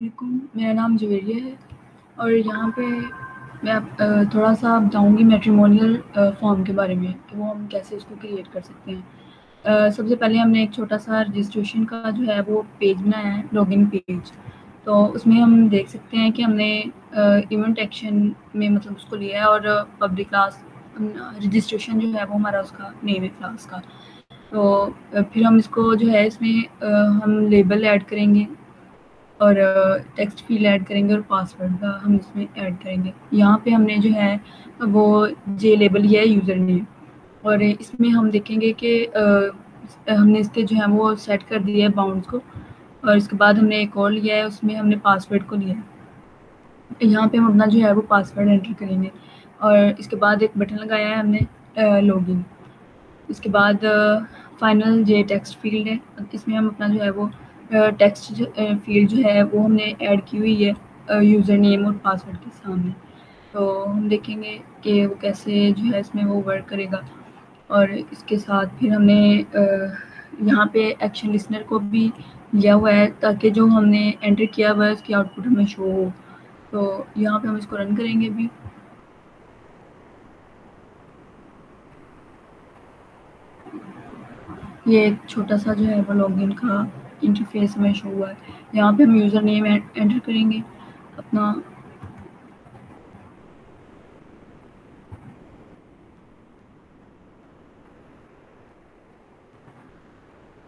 मेरा नाम जवेरिया है और यहाँ पे मैं थोड़ा सा बताऊँगी मैट्रिमोनियल फॉर्म के बारे में कि वो हम कैसे उसको क्रिएट कर सकते हैं। सबसे पहले हमने एक छोटा सा रजिस्ट्रेशन का जो है वो पेज बनाया है लॉगिन पेज तो उसमें हम देख सकते हैं कि हमने इवेंट एक्शन में मतलब उसको लिया है और पब्लिक क्लास रजिस्ट्रेशन जो है वो हमारा उसका नेम है क्लास का। तो फिर हम इसको जो है इसमें हम लेबल ऐड करेंगे। और टेक्स्ट फ़ील्ड ऐड करेंगे और पासवर्ड का हम इसमें ऐड करेंगे। यहाँ पे हमने जो है, वो जे लेबल लिया है यूज़र नेम और इसमें हम देखेंगे कि हमने इसके जो है, वो सेट कर दिया है बाउंड को। और इसके बाद हमने एक और लिया है, उसमें हमने पासवर्ड को लिया है। यहाँ पे हम अपना जो है, वो पासवर्ड एंटर करेंगे। और इसके बाद एक बटन लगाया है हमने लॉगिन इसके बाद फाइनल जे टेक्स्ट फ़ील्ड है। इसमें हम अपना जो है, वो टेक्स्ट फ़ील्ड जो है, वो हमने ऐड की हुई है यूज़र नेम और पासवर्ड के सामने। तो हम देखेंगे कि वो कैसे जो है इसमें वो वर्क करेगा। और इसके साथ फिर हमने यहाँ पे एक्शन लिसनर को भी लिया हुआ है, ताकि जो हमने एंटर किया हुआ है, उसकी आउटपुट हमें शो हो। तो यहाँ पे हम इसको रन करेंगे अभी। ये एक छोटा सा जो है वो लॉगिन का इंटरफेस में शो हुआ है। यहाँ पे हम यूज़र नेम एंटर करेंगे। अपना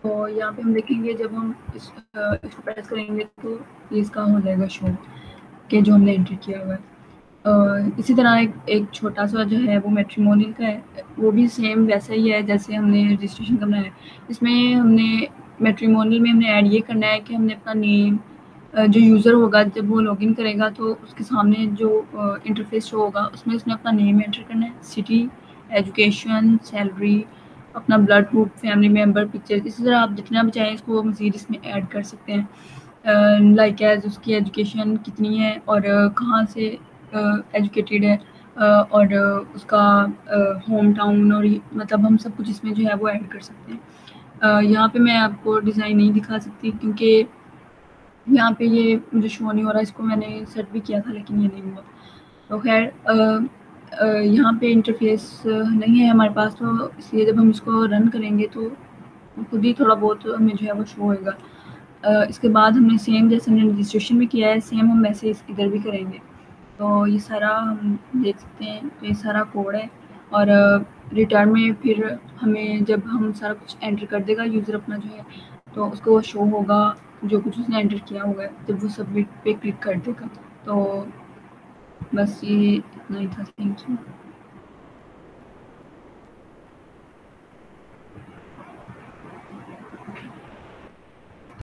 तो यहाँ पे हम देखेंगे जब हम इस, इसको प्रेस करेंगे तो इसका हो जाएगा शो के जो हमने एंटर किया हुआ है। इसी तरह एक एक छोटा सा जो है वो मेट्रीमोनियल का है वो भी सेम वैसा ही है जैसे हमने रजिस्ट्रेशन करना है। इसमें हमने मेट्रीमोनियल में हमने ऐड ये करना है कि हमने अपना नेम जो यूज़र होगा जब वो लॉगिन करेगा तो उसके सामने जो इंटरफेस शो होगा उसमें उसने अपना नेम एंटर करना है। सिटी एजुकेशन सैलरी अपना blood group family member picture इसी तरह आप जितना भी चाहें इसको मज़ीद इसमें ऐड कर सकते हैं। लाइक uh, एज like उसकी एजुकेशन कितनी है और कहाँ से एजुकेटेड है और उसका होम टाउन और मतलब हम सब कुछ इसमें जो है वो ऐड कर सकते हैं। यहाँ पे मैं आपको डिज़ाइन नहीं दिखा सकती क्योंकि यहाँ पे ये मुझे शो नहीं हो रहा, इसको मैंने सेट भी किया था लेकिन ये नहीं हुआ। तो खैर यहाँ पे इंटरफेस नहीं है हमारे पास तो इसलिए जब हम इसको रन करेंगे तो खुद ही थोड़ा बहुत हमें जो है वो शो होएगा। इसके बाद हमने सेम जैसे हमने रजिस्ट्रेशन भी किया है सेम हम वैसे इधर भी करेंगे। तो ये सारा हम देख सकते हैं तो ये सारा कोड है। और रिटर्न में फिर हमें जब हम सारा कुछ एंटर कर देगा यूज़र अपना जो है तो उसको वो शो होगा, जो कुछ उसने एंटर किया होगा, जब वो सबमिट पे क्लिक कर देगा। तो बस ये इतना ही था थैंक यू